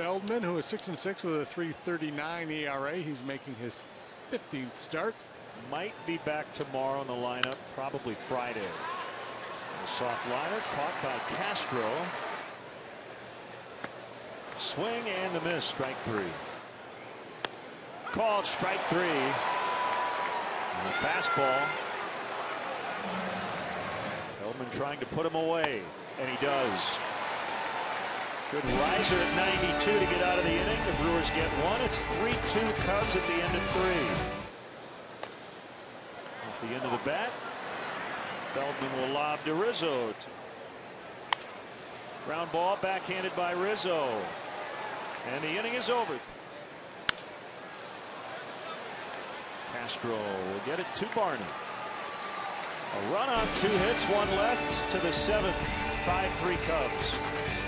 Feldman, who is 6 and 6 with a 339 ERA. He's making his 15th start. Might be back tomorrow in the lineup, probably Friday. A soft liner caught by Castro. Swing and a miss, strike three. Called strike three. And a fastball. Feldman trying to put him away, and he does. Good riser at 92 to get out of the inning. The Brewers get one. It's 3-2 Cubs at the end of three. Off the end of the bat. Feldman will lob to Rizzo. Ground ball backhanded by Rizzo. And the inning is over. Castro will get it to Barney. A run on two hits, one left to the seventh. 5-3 Cubs.